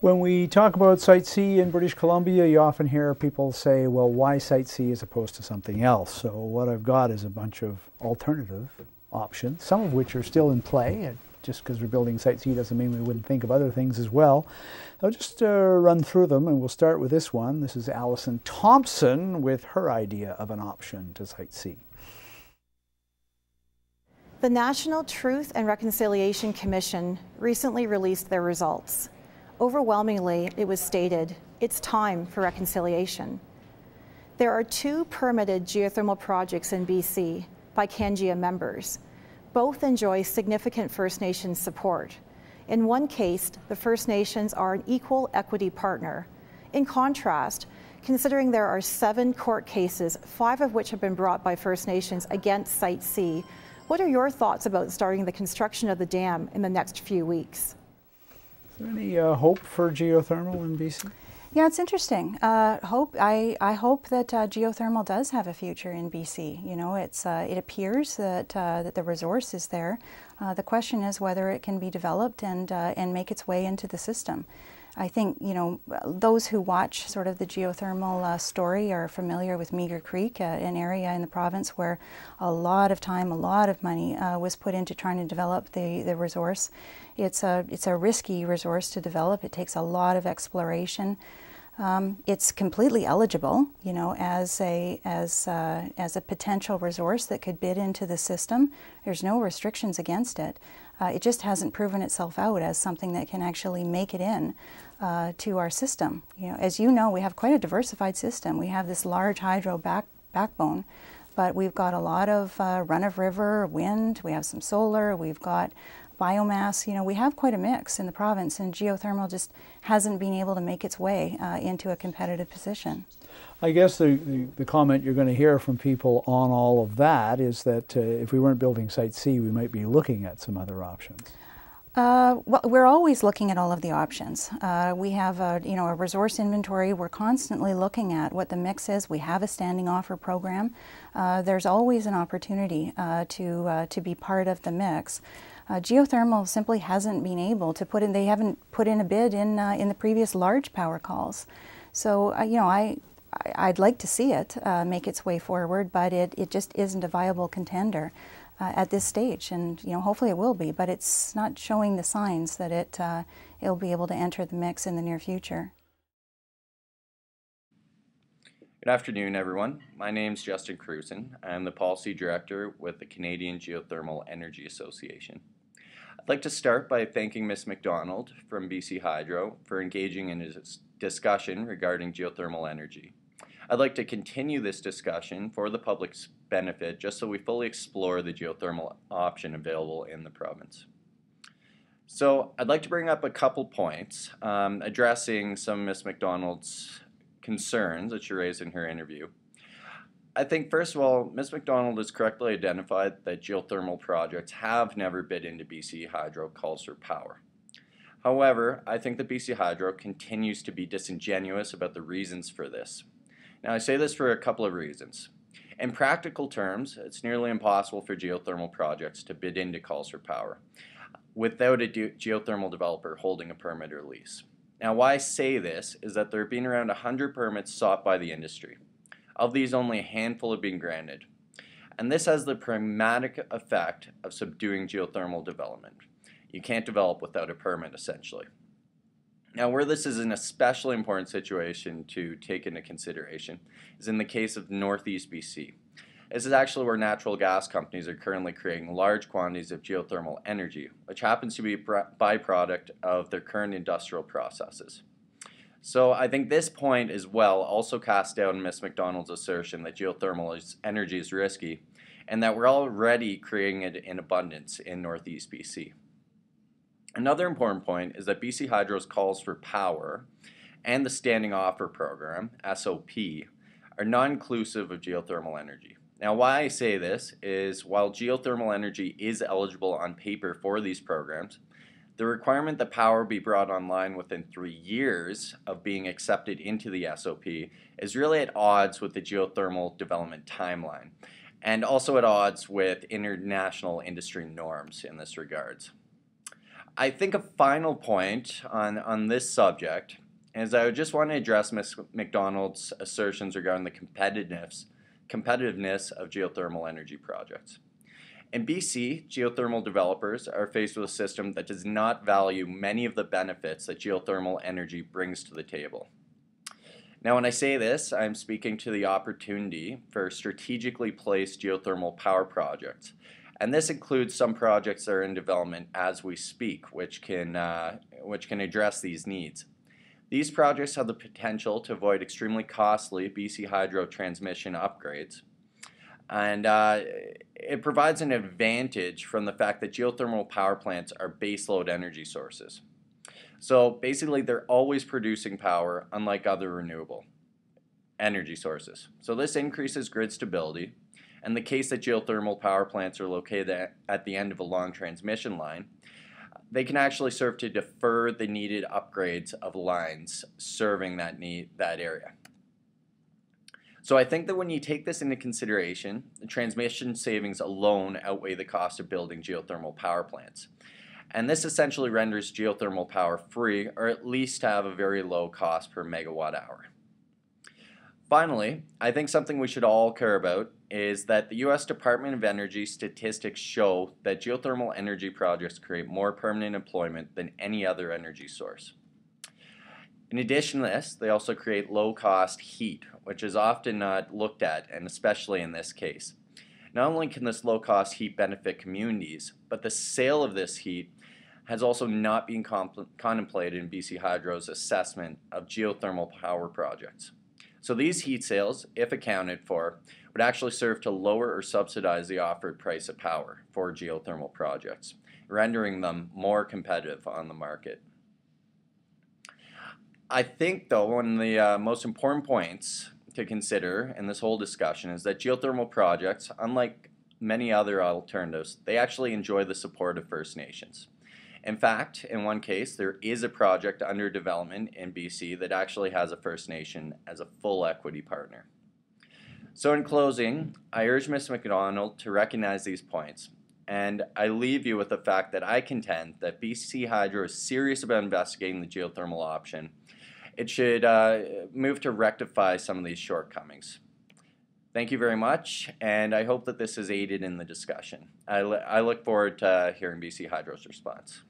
When we talk about Site C in British Columbia, you often hear people say, well, why Site C as opposed to something else? So what I've got is a bunch of alternative options, some of which are still in play. Just because we're building Site C doesn't mean we wouldn't think of other things as well. I'll just uh, run through them and we'll start with this one. This is Allison Thompson with her idea of an option to Site C. The National Truth and Reconciliation Commission recently released their results. Overwhelmingly, it was stated, it's time for reconciliation. There are two permitted geothermal projects in BC by CanGEA members. Both enjoy significant First Nations support. In one case, the First Nations are an equal equity partner. In contrast, considering there are seven court cases, five of which have been brought by First Nations against Site C, what are your thoughts about starting the construction of the dam in the next few weeks? There any uh, hope for geothermal in BC? Yeah, it's interesting. Uh, hope I, I hope that uh, geothermal does have a future in BC. You know, it's uh, it appears that uh, that the resource is there. Uh, the question is whether it can be developed and and make its way into the system. I think you know those who watch sort of the geothermal uh, story are familiar with Meager Creek, uh, an area in the province where a lot of time, a lot of money uh, was put into trying to develop the, the resource. It's a it's a risky resource to develop. It takes a lot of exploration. Um, it's completely eligible, you know, as a as uh, as a potential resource that could bid into the system. There's no restrictions against it. Uh, it just hasn't proven itself out as something that can actually make it in uh, to our system. You know, as you know, we have quite a diversified system. We have this large hydro back, backbone, but we've got a lot of uh, run-of-river wind. We have some solar. We've got biomass. You know, we have quite a mix in the province, and geothermal just hasn't been able to make its way uh, into a competitive position. I guess the, the, the, comment you're going to hear from people on all of that is that uh, if we weren't building Site C, we might be looking at some other options. Uh, well, we're always looking at all of the options. Uh, we have a, you know, a resource inventory. We're constantly looking at what the mix is. We have a standing offer program. Uh, there's always an opportunity uh, to, uh, to be part of the mix. Uh, geothermal simply hasn't been able to put in, they haven't put in a bid in, in the previous large power calls. So, you know, I, I'd like to see it uh, make its way forward, but it, it just isn't a viable contender uh, at this stage. And you know, hopefully it will be, but it's not showing the signs that it uh, it'll be able to enter the mix in the near future. Good afternoon, everyone. My name is Justin Cruzen. I'm the Policy Director with the Canadian Geothermal Energy Association. I'd like to start by thanking Ms. McDonald from BC Hydro for engaging in a discussion regarding geothermal energy. I'd like to continue this discussion for the public's benefit just so we fully explore the geothermal option available in the province. So I'd like to bring up a couple points um, addressing some of Ms. McDonald's concerns that she raised in her interview. I think first of all, Ms. McDonald has correctly identified that geothermal projects have never bid into BC Hydro calls for power. However, I think that BC Hydro continues to be disingenuous about the reasons for this. Now, I say this for a couple of reasons. In practical terms, it's nearly impossible for geothermal projects to bid into calls for power without a geothermal developer holding a permit or lease. Now, why I say this is that there have been around 100 permits sought by the industry. Of these, only a handful have been granted. And this has the pragmatic effect of subduing geothermal development. You can't develop without a permit, essentially. Now, where this is an especially important situation to take into consideration is in the case of Northeast BC. This is actually where natural gas companies are currently creating large quantities of geothermal energy, which happens to be a byproduct of their current industrial processes. So I think this point as well also casts down Ms. McDonald's assertion that geothermal is, energy is risky and that we're already creating it in abundance in Northeast BC. Another important point is that BC Hydro's calls for power and the Standing Offer Program, SOP, are non-inclusive of geothermal energy. Now why I say this is while geothermal energy is eligible on paper for these programs, the requirement that power be brought online within three years of being accepted into the SOP is really at odds with the geothermal development timeline and also at odds with international industry norms in this regards. I think a final point on, on this subject is I just want to address Ms. McDonald's assertions regarding the competitiveness, competitiveness of geothermal energy projects. In BC, geothermal developers are faced with a system that does not value many of the benefits that geothermal energy brings to the table. Now, when I say this, I'm speaking to the opportunity for strategically placed geothermal power projects. And this includes some projects that are in development as we speak, which can, uh, which can address these needs. These projects have the potential to avoid extremely costly BC Hydro transmission upgrades. And uh, it provides an advantage from the fact that geothermal power plants are baseload energy sources. So basically, they're always producing power, unlike other renewable energy sources. So this increases grid stability. And the case that geothermal power plants are located at the end of a long transmission line, they can actually serve to defer the needed upgrades of lines serving that need that area. So I think that when you take this into consideration, the transmission savings alone outweigh the cost of building geothermal power plants. And this essentially renders geothermal power free, or at least have a very low cost per megawatt hour. Finally, I think something we should all care about is that the US Department of Energy statistics show that geothermal energy projects create more permanent employment than any other energy source. In addition to this, they also create low cost heat, which is often not looked at, and especially in this case. Not only can this low cost heat benefit communities, but the sale of this heat has also not been contemplated in BC Hydro's assessment of geothermal power projects. So these heat sales, if accounted for, would actually serve to lower or subsidize the offered price of power for geothermal projects, rendering them more competitive on the market. I think, though, one of the uh, most important points to consider in this whole discussion is that geothermal projects, unlike many other alternatives, they actually enjoy the support of First Nations. In fact, in one case, there is a project under development in BC that actually has a First Nation as a full equity partner. So, in closing, I urge Ms. McDonald to recognize these points, and I leave you with the fact that I contend that BC Hydro is serious about investigating the geothermal option it should uh, move to rectify some of these shortcomings. Thank you very much, and I hope that this has aided in the discussion. I, I look forward to hearing BC Hydro's response.